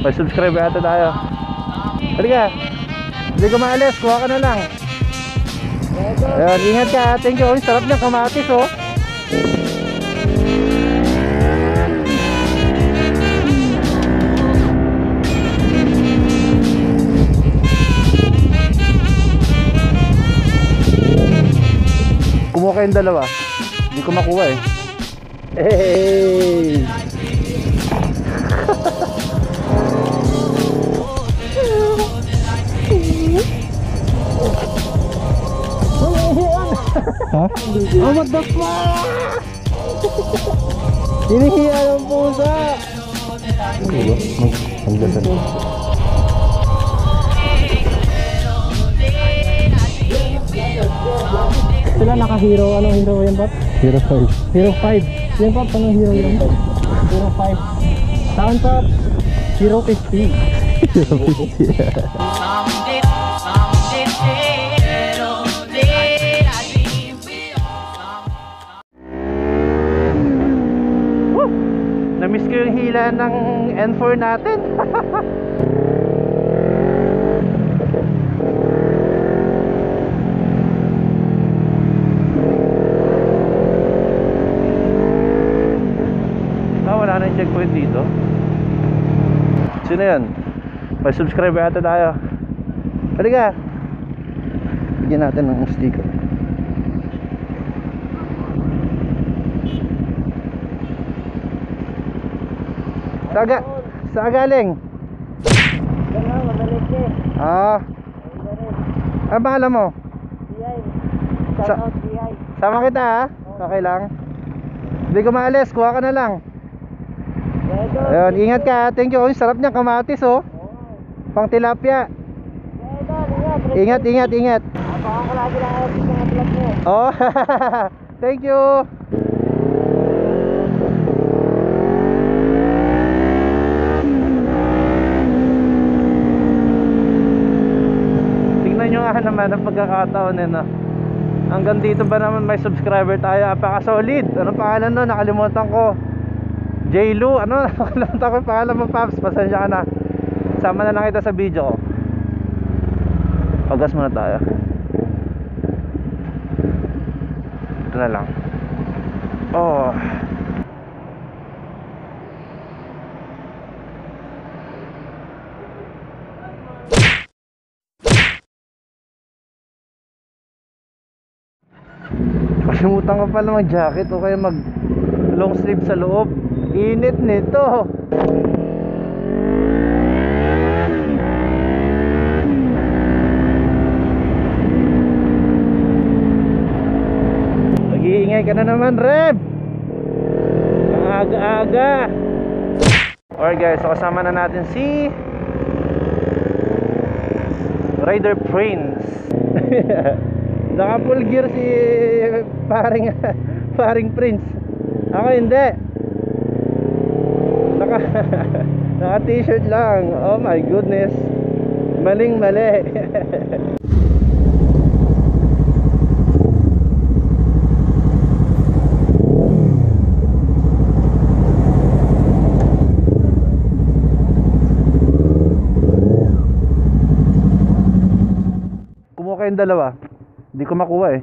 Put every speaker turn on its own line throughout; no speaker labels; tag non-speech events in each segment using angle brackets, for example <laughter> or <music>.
May subscriber ata tayo. Halika. Hindi ko maalis. Kuha ka na lang. Ayan, ingat ka. Thank you. Ang sarap ng kamatis, oh. Kumuha kayong dalawa. Hindi ko makuha eh. Hey! Ha? Oh, what the fuck? Hinihiya ng pusa! Magdasan.
Sila naka-hero. Anong hero yan, Pat?
Hero 5.
Hero 5. Yan, Pat. Anong hero yan? Hero 5. Saan, Pat? Hero 50. <laughs>
Hero 50. Hila ng N4 natin. <laughs> ah, wala na yung checkpoint dito. Sino yan? May subscriber ata tayo. Halika. Bigyan natin ng sticker. Saga, sa galing? Ah. Ano ba alam mo? Sa sama kita ha? Okay lang. Hindi ko maalis, kuha ka na lang. Ayun, ingat ka. ha. Thank you. Ang sarap niya kamatis oh. Pang tilapia. Ingat, ingat, ingat.
Abangan ko lagi lang ang vlog mo.
Oh. <laughs> Thank you. Naman ang pagkakataon eh no. Hanggang dito ba naman may subscriber tayo? Apaka-solid. Anong pangalan no? Nakalimutan ko. J-Lu. Ano? <laughs> Nakalimutan ko yung pangalan mo, Paps. Pasensya ka na. Sama na lang kita sa video ko. Pagas muna tayo. Ito na lang. Oh. Kalimutan ko pala mag jacket o kaya mag long sleeve sa loob. Init nito. Nag-iingay ka na naman, Reb! Aga-aga! Alright guys, so kasama na natin si Rider Prince <laughs> Naka full gear si paring <laughs> paring Prince. Ako hindi. Naka Naka <laughs> t-shirt lang. Oh my goodness. Maling mali. <laughs> Kayong dalawa. Hindi ko makuha eh.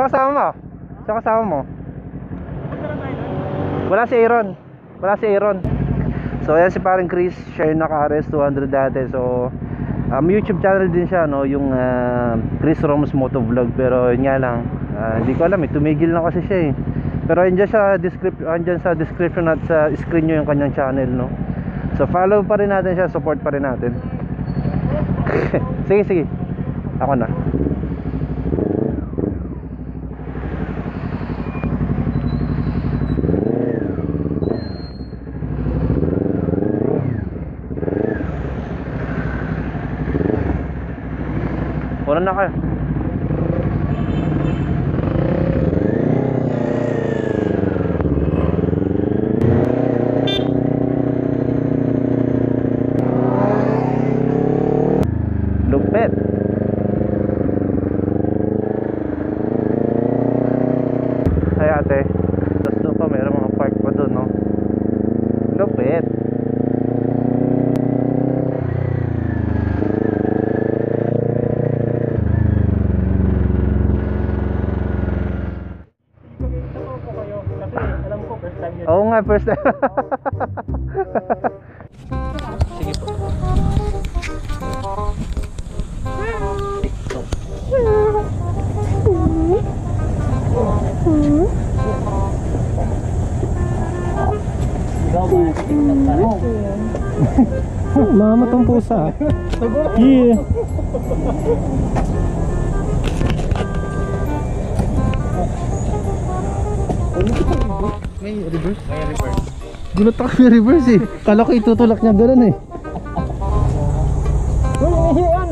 Saan kasama mo? Saan kasama mo? Wala si Aaron. Wala si Aaron. So ayan si parang Chris, share na ka-RS 200 dati. So um, YouTube channel din siya no, yung ah, Chris Roms Motovlog pero yun nga lang, ah, hindi ko alam eh, tumigil na kasi siya eh. Pero andyan sa description, andyan sa description at sa screen nyo yung kanyang channel no. So follow pa rin natin siya, support pa rin natin. <laughs> sige, sige. Ako na. Mauna ka. Lupet. Ay ate, tapos doon pa mayroong mga park pa doon, no? Lupet.
Totoo po kayo. Kasi alam ko first time yun.
Oo nga, first time. Sige po.
Ikaw ba? TikTok ka rin?
Mama tong pusa. Yeah.
May reverse? May reverse.
Ako yung reverse eh. Kala ko itutulak niya ganun eh.
Uy, inihian!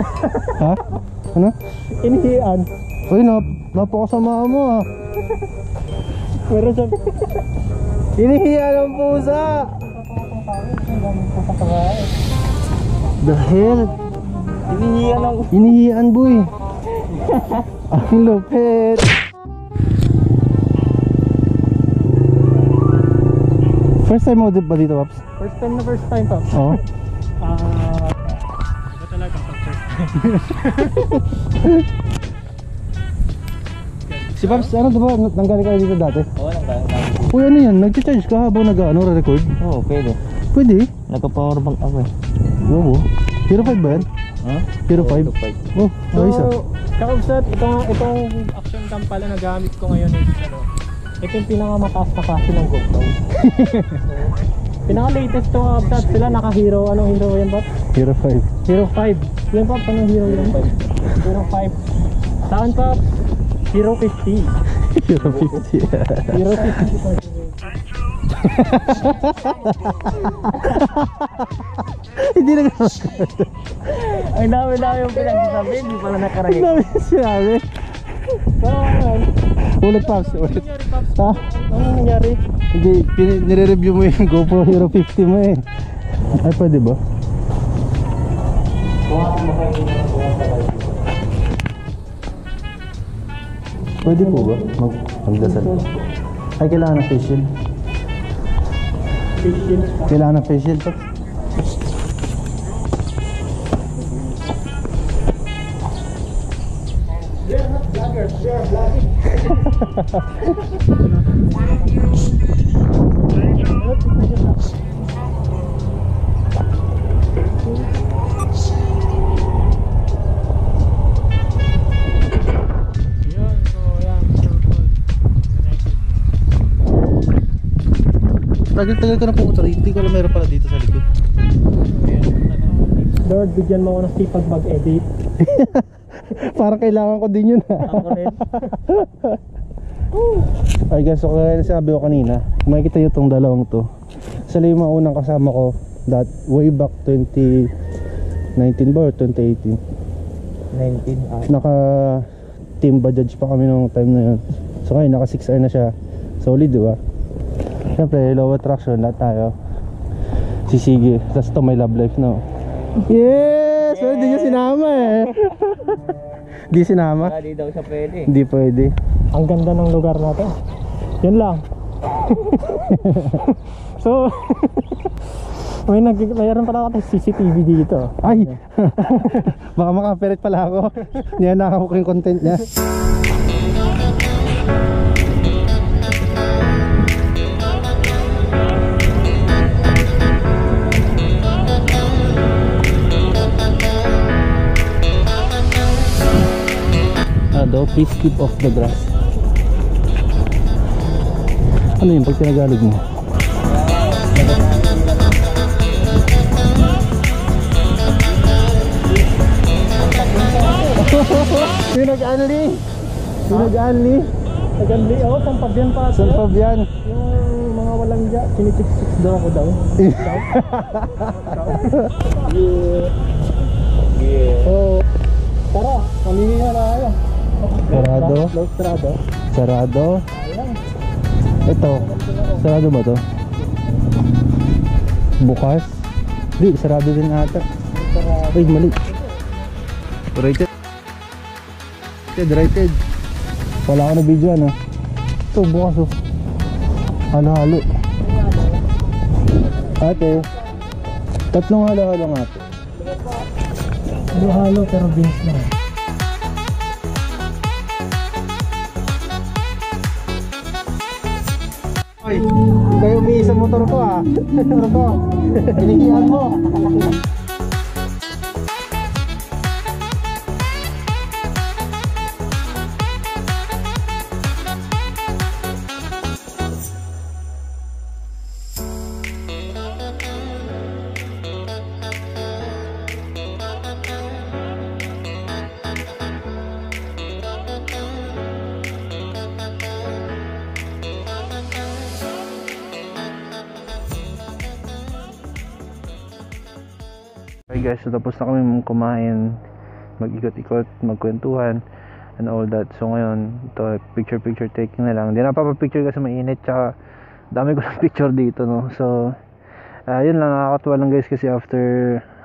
Ha? Ano?
inihian.
Uy, nap napakasama mo ah.
Meron siya.
Inihiya ng pusa. The hell?
Inihian ng...
Inihiyan boy. <laughs> Ang lupit. First time mo ba dito, Paps?
First time na first time, Pops.
Oo. <laughs>
Ah... Iba talaga pag first time.
Si Paps, ano diba, nanggaling kayo dito dati?
Oo, ba?
Uy, ano yan? Nag-charge ka habang nag-ano, record
Oo, pwede.
Pwede.
Nagka-power bank ako eh.
Oo. Hero 5 ba yan?
Ha?
Hero 5? Oh, ayos ah.
So, itong, itong action cam pala na gamit ko ngayon is ano, ito yung pinakamataas na klase ng GoPro. so, <laughs> pinaka-latest to kausap, sila naka-hero, anong hero yan ba?
Hero 5.
Hero 5. Yan pa, anong hero yan? Hero 5. Saan pa? Hero 50.
Hero 50.
Hero 50.
Hindi na
Ang dami-dami yung pinagsasabi, hindi pala nakaragay.
Dami sinabi. Ulit
Ano
ulit.
Pops?
Ha?
Ano nangyari?
Hindi, nire-review mo yung GoPro Hero 50 mo eh. Ay, pwede ba? Pwede po ba? Mag magdasal. Ay, kailangan ng shield. Kailangan ng face shield. Tagal-tagal ko na pumunta rin. Hindi ko alam meron pala dito sa likod.
Lord, bigyan mo ako ng sipag mag-edit. <laughs>
Parang kailangan ko din yun ah.
Ako rin. <laughs>
Ay guys, so kaya sabi ko kanina, makikita nyo itong dalawang to. Sila yung mga unang kasama ko that way back 2019 ba or 2018.
19. Ah.
Naka team Bajaj pa kami nung time na yun. So ngayon naka 6R na siya. Solid di ba? Siyempre low attraction lahat tayo. Sisigi. Tapos to may love life no. Yes! So, hindi niya sinama eh. <laughs> Di sinama?
Hindi daw siya pwede.
Hindi pwede.
Ang ganda ng lugar natin. Yun lang. <laughs> so, may nag mayroon pala ako CCTV dito.
Ay! <laughs> Baka makaperit pala ako. Niyanakaw ko yung content niya. Daw? Please keep off the grass. Ano yun pag tinagalog mo? Yung nag-anli. Yung nag-anli.
Nagandi ako, oh, pampabyan pa.
San Fabian.
Yung mga walang dya, sinitiksik daw ako daw. <laughs> yeah. Yeah. So, Tara, mamili na tayo.
Sarado?
Sarado.
Sarado. Ito. Sarado ba to? Bukas? Di, sarado din ata. Ay, mali. Rated. Rated, rated. Wala ako na video ano. Ito, bukas oh. Halo-halo. Ate. Tatlong halo-halo nga ate.
Halo-halo pero beans na. Ay, kayo umihi sa motor ko ah. <laughs> Motor ko. Pinigihan mo.
Guys, so tapos na kami kumain, mag-ikot-ikot, magkwentuhan, and all that. So ngayon, ito, picture-picture taking na lang. Hindi na papapicture kasi mainit, tsaka dami ko <laughs> ng picture dito, no. So, ah, yun lang, nakakatuwa lang guys kasi after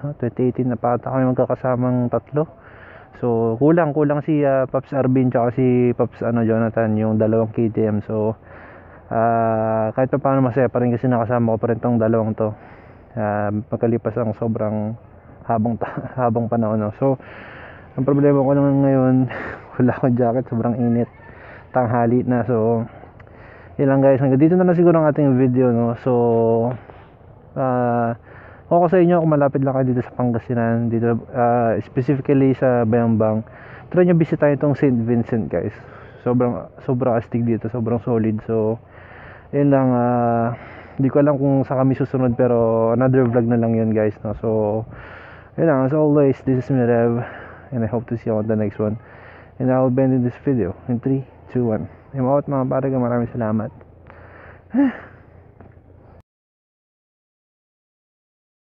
ah, 2018 na pata kami magkakasamang tatlo. So, kulang, kulang si ah, Paps Arvin tsaka si Paps ano, Jonathan, yung dalawang KTM. So, ah kahit pa paano masaya pa rin kasi nakasama ko pa rin tong dalawang to. Ah, pagkalipas ang sobrang habang <laughs> habang panahon no. So ang problema ko naman ngayon <laughs> wala akong jacket sobrang init tanghali na. So yun lang guys. Hanggang dito na lang siguro ang ating video no? So ah kung ako sa inyo kung malapit lang kayo dito sa Pangasinan dito ah, specifically sa Bayambang. Try nyo bisitahin itong St. Vincent guys. Sobrang sobrang astig dito sobrang solid. So yun lang ah hindi ko alam kung sa kami susunod pero another vlog na lang yun guys no? So lang as always this is me Rev and I hope to see you on the next one. And I will be ending this video in 3, 2, 1 I'm out mga pare maraming salamat <sighs>